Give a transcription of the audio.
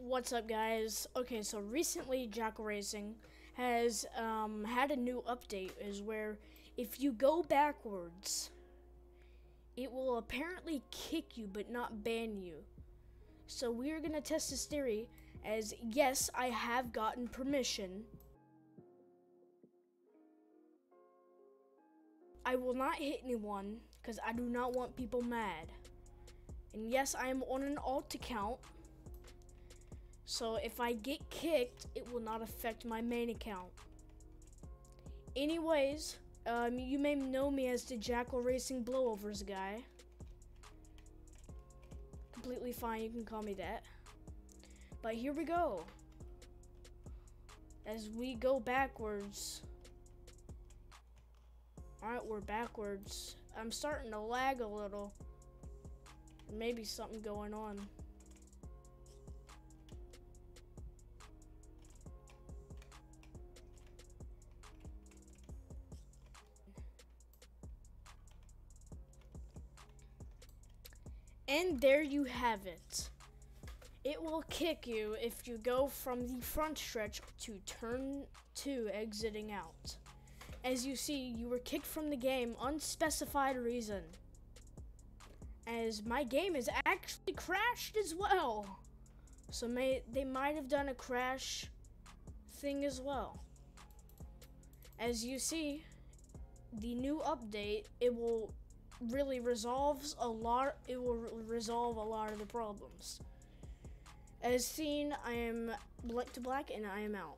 What's up, guys? Okay, so recently Jackal Racing has um, had a new update, is where if you go backwards, it will apparently kick you but not ban you. So we are gonna test this theory, as yes, I have gotten permission. I will not hit anyone because I do not want people mad. And yes, I am on an alt account. So if I get kicked, it will not affect my main account. Anyways, um, you may know me as the Jackal Racing Blowovers guy. Completely fine, you can call me that. But here we go. As we go backwards. Alright, we're backwards. I'm starting to lag a little. Maybe something going on. And there you have it. It will kick you if you go from the front stretch to turn 2 exiting out. As you see, you were kicked from the game unspecified reason. As my game is actually crashed as well. So may they might have done a crash thing as well. As you see, the new update, it will really resolves a lot it will resolve a lot of the problems. As seen i am black to black and i am out